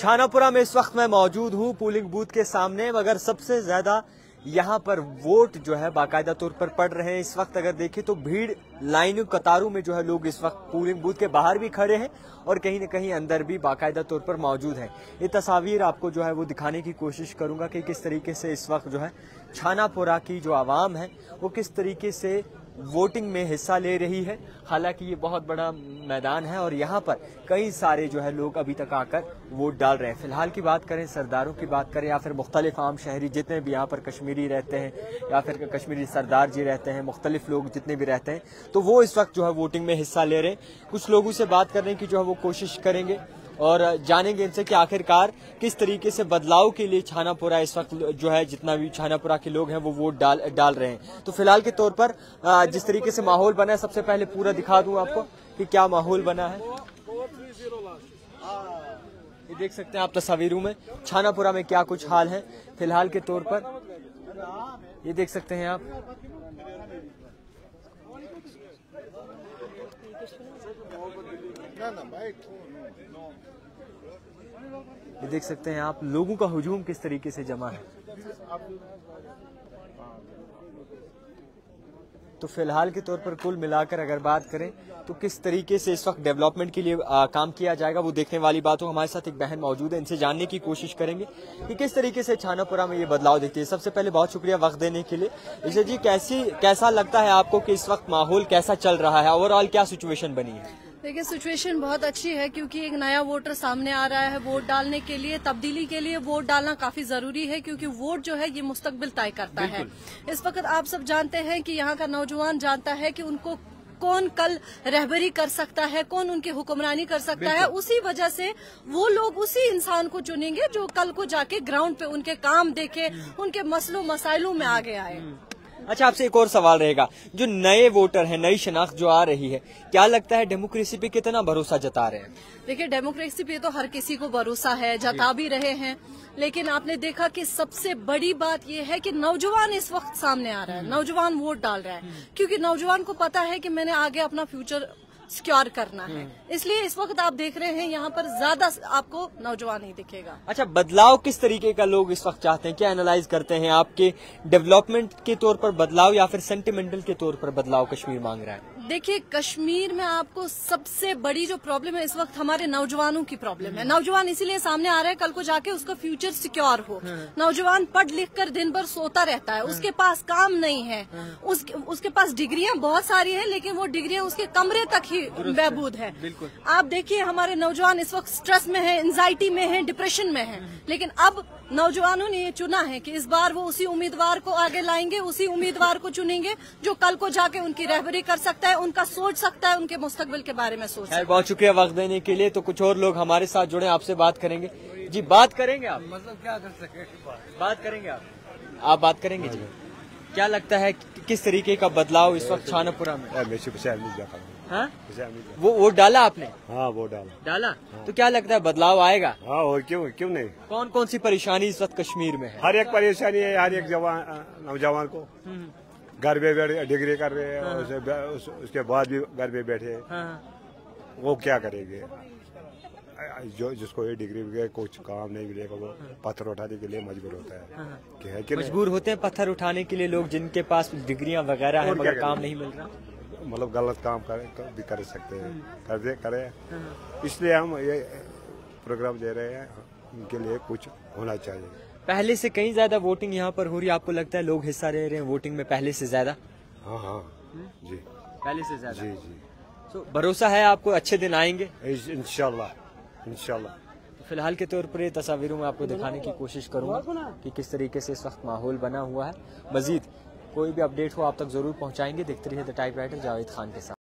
छानापुरा में इस वक्त मैं मौजूद हूँ पोलिंग बूथ के सामने, मगर सबसे ज़्यादा यहाँ पर वोट जो है बाकायदा तौर पर पड़ रहे हैं इस वक्त। अगर देखें तो भीड़ लाइनों कतारों में जो है लोग इस वक्त पोलिंग बूथ के बाहर भी खड़े हैं और कहीं न कहीं अंदर भी बाकायदा तौर पर मौजूद हैं। ये तस्वीर आपको जो है वो दिखाने की कोशिश करूँगा कि किस तरीके से इस वक्त जो है छानापुरा की जो आवाम है, वो किस तरीके से वोटिंग में हिस्सा ले रही है। हालाँकि ये बहुत बड़ा मैदान है और यहाँ पर कई सारे जो है लोग अभी तक आकर वोट डाल रहे हैं। फ़िलहाल की बात करें, सरदारों की बात करें या फिर मुख्तलिफ़ आम शहरी जितने भी यहाँ पर कश्मीरी रहते हैं या फिर कश्मीरी सरदार जी रहते हैं, मुख्तलिफ़ लोग जितने भी रहते हैं तो वो इस वक्त जो है वोटिंग में हिस्सा ले रहे हैं। कुछ लोगों से बात करने की जो है वो कोशिश करेंगे और जानेंगे इनसे कि आखिरकार किस तरीके से बदलाव के लिए छानापुरा इस वक्त जो है, जितना भी छानापुरा के लोग हैं, वो वोट डाल डाल रहे हैं। तो फ़िलहाल के तौर पर जिस तरीके से माहौल बना है, सबसे पहले पूरा दिखा दूँ आपको कि क्या माहौल बना है। ये देख सकते हैं आप तस्वीरों में, छानापुरा में क्या कुछ हाल है। फ़िलहाल के तौर पर, ये देख सकते हैं आप। ये देख सकते हैं आप लोगों का हुजूम किस तरीके से जमा है। तो फ़िलहाल के तौर पर कुल मिलाकर अगर बात करें तो किस तरीके से इस वक्त डेवलपमेंट के लिए आ, काम किया जाएगा वो देखने वाली बात हो। हमारे साथ एक बहन मौजूद है इनसे जानने की कोशिश करेंगे कि किस तरीके से छानापुरा में ये बदलाव देखती है। सबसे पहले बहुत शुक्रिया वक्त देने के लिए। इसे जी कैसी कैसा लगता है आपको कि इस वक्त माहौल कैसा चल रहा है? ओवरऑल क्या सिचुएशन बनी है? देखिए सिचुएशन बहुत अच्छी है क्योंकि एक नया वोटर सामने आ रहा है वोट डालने के लिए तब्दीली के लिए वोट डालना काफ़ी ज़रूरी है क्योंकि वोट जो है ये मुस्तकबिल तय करता है। इस वक्त आप सब जानते हैं कि यहाँ का नौजवान जानता है कि उनको कौन कल रहबरी कर सकता है कौन उनकी हुक्मरानी कर सकता है। उसी वजह से वो लोग उसी इंसान को चुनेंगे जो कल को जाके ग्राउंड पे उनके काम देखे उनके मसलों मसाइलों में आगे आए। अच्छा आपसे एक और सवाल रहेगा। जो नए वोटर हैं नई शनाख्त जो आ रही है क्या लगता है डेमोक्रेसी पे कितना भरोसा जता रहे हैं? देखिए डेमोक्रेसी पे तो हर किसी को भरोसा है जता भी रहे हैं। लेकिन आपने देखा कि सबसे बड़ी बात यह है कि नौजवान इस वक्त सामने आ रहा है नौजवान वोट डाल रहा है। क्योंकि नौजवान को पता है कि मैंने आगे अपना फ्यूचर सिक्योर करना है। इसलिए इस वक्त आप देख रहे हैं यहाँ पर ज़्यादा आपको नौजवान ही दिखेगा। अच्छा बदलाव किस तरीके का लोग इस वक्त चाहते हैं? क्या एनालाइज करते हैं आपके डेवलपमेंट के तौर पर बदलाव या फिर सेंटिमेंटल के तौर पर बदलाव कश्मीर मांग रहा है? देखिए कश्मीर में आपको सबसे बड़ी जो प्रॉब्लम है इस वक्त हमारे नौजवानों की प्रॉब्लम है। नौजवान इसीलिए सामने आ रहा है कल को जाके उसका फ्यूचर सिक्योर हो। नौजवान पढ़ लिख कर दिन भर सोता रहता है। उसके पास काम नहीं है। उस, उसके पास डिग्रियाँ बहुत सारी हैं लेकिन वो डिग्रियाँ उसके कमरे तक ही बहबूद है। आप देखिए हमारे नौजवान इस वक्त स्ट्रेस में है एंजाइटी में है डिप्रेशन में है। लेकिन अब नौजवानों ने ये चुना है कि इस बार वो उसी उम्मीदवार को आगे लाएँगे उसी उम्मीदवार को चुनेंगे जो कल को जाके उनकी रहबरी कर सकता है उनका सोच सकता है उनके मुस्तकबिल के बारे में सोच सकता है। बहुत शुक्रिया वक्त देने के लिए। तो कुछ और लोग हमारे साथ जुड़े आपसे बात करेंगे। जी बात करेंगे आप। मतलब क्या कर सके? बात करेंगे आप। आप बात करेंगे जी। क्या लगता है किस तरीके का बदलाव इस वक्त छानापुरा में? हाँ? वो वोट डाला आपने? हाँ वो डाला। डाला? हाँ। तो क्या लगता है बदलाव आएगा? हाँ और क्यों क्यों नहीं? कौन कौन सी परेशानी इस वक्त कश्मीर में है? हर एक परेशानी है हर एक जवान नौजवान को। घर में बैठे डिग्री कर रहे हैं और उसे, उस, उसके बाद भी घर में बैठे। हाँ। वो क्या करेंगे? जो जिसको ये डिग्री वगैरह कुछ काम नहीं मिलेगा वो पत्थर उठाने के लिए मजबूर होता है। कि है कि मजबूर होते हैं पत्थर उठाने के लिए लोग जिनके पास डिग्रियाँ वगैरह है मगर काम नहीं मिल रहा? मतलब गलत काम कर, कर, भी कर सकते हैं। कर दे करे। इसलिए हम ये प्रोग्राम दे रहे हैं उनके लिए कुछ होना चाहिए। पहले से कहीं ज़्यादा वोटिंग यहाँ पर हो रही है? आपको लगता है लोग हिस्सा ले रहे हैं वोटिंग में पहले से ज़्यादा? हाँ हाँ। जी। पहले से ज़्यादा? जी जी। तो भरोसा है आपको? अच्छे दिन आएँगे? इंशाल्लाह इंशाल्लाह। तो फ़िलहाल के तौर पर ये तस्वीरों में आपको दिखाने की कोशिश करूँगा कि किस तरीके से इस वक्त माहौल बना हुआ है। मजीद कोई भी अपडेट हो आप तक ज़रूर पहुंचाएँगे। देखते रहिए the typewriter Javed Khan के साथ।